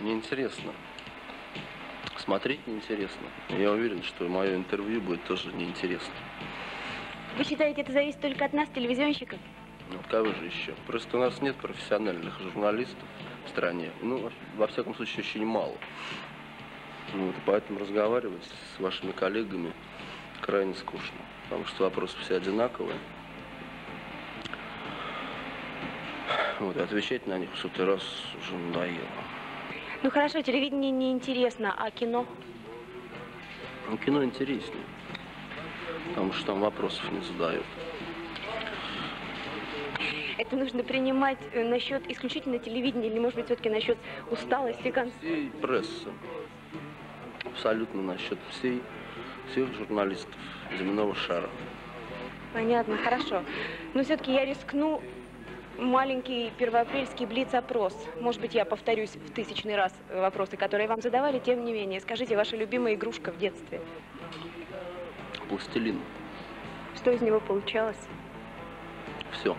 Неинтересно. Смотреть неинтересно. Я уверен, что мое интервью будет тоже неинтересно. Вы считаете, это зависит только от нас, телевизионщиков? Ну, кого же еще? Просто у нас нет профессиональных журналистов в стране. Ну, во всяком случае, очень мало. Ну, вот, поэтому разговаривать с вашими коллегами крайне скучно. Потому что вопросы все одинаковые. Вот, отвечать на них в сотый раз уже надоело. Ну хорошо, телевидение неинтересно, а кино? Ну, кино интереснее. Потому что там вопросов не задают. Это нужно принимать э, насчет исключительно телевидения или, может быть, все-таки насчет усталости конца? Всей прессы. Абсолютно насчет всей, всех журналистов земного шара. Понятно, хорошо. Но все-таки я рискну маленький первоапрельский блиц-опрос. Может быть, я повторюсь в тысячный раз вопросы, которые вам задавали, тем не менее. Скажите, ваша любимая игрушка в детстве? Пластилин. Что из него получалось? Все.